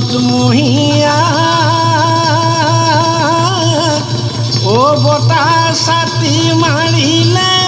मोत मुहिया ओ बोता साथी मारिले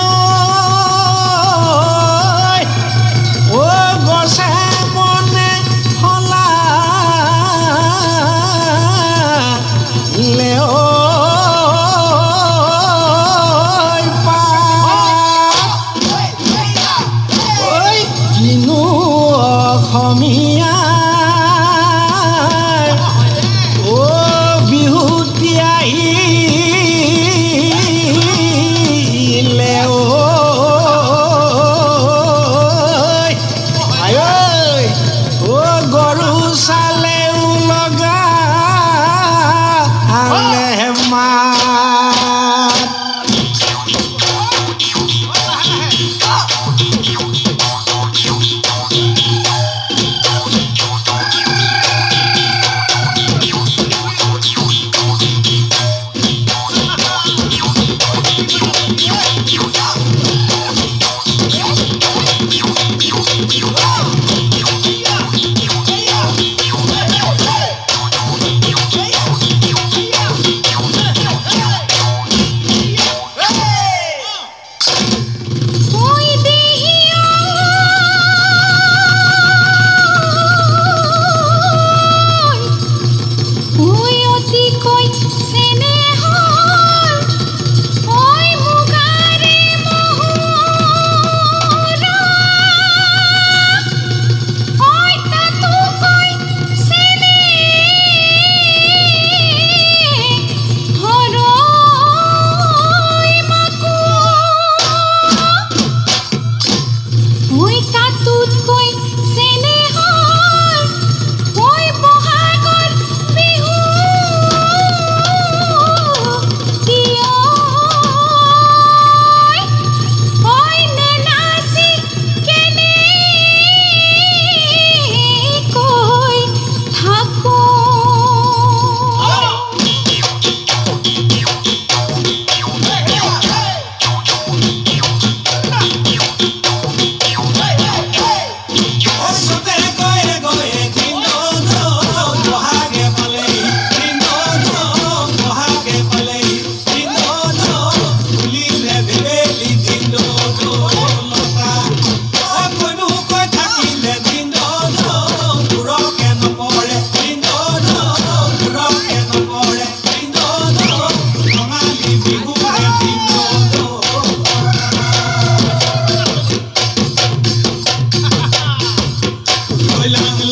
la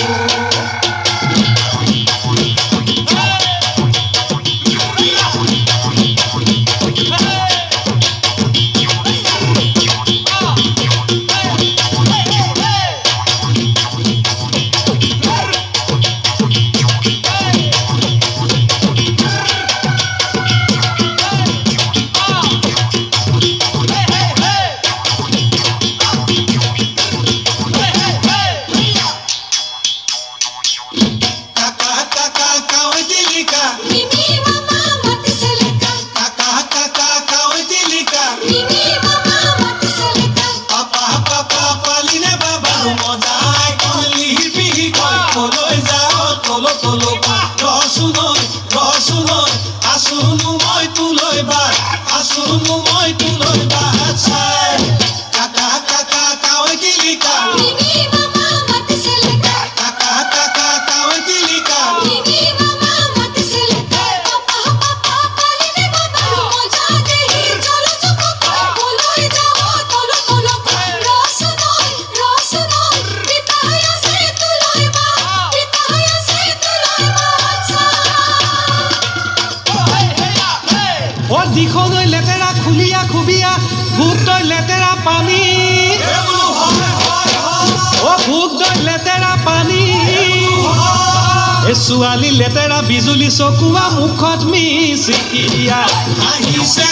ছোৱালী লেতেৰা বিজুলী চকুৱা মুখত মিচিকিয়া। আহিছে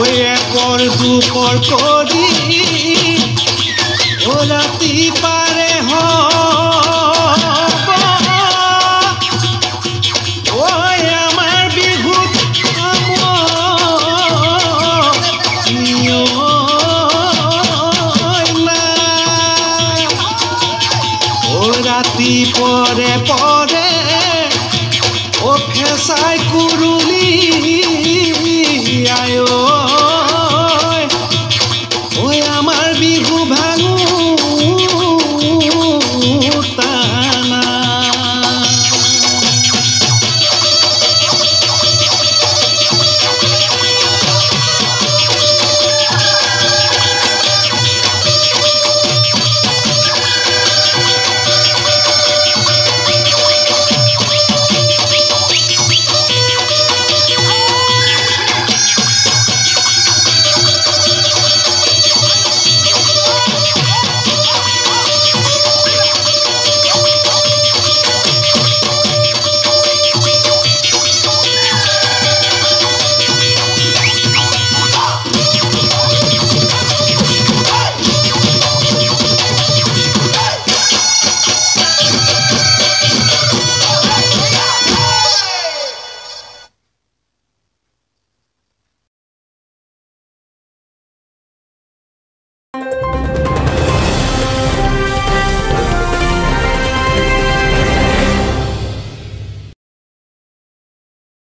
Oye, por tu por codi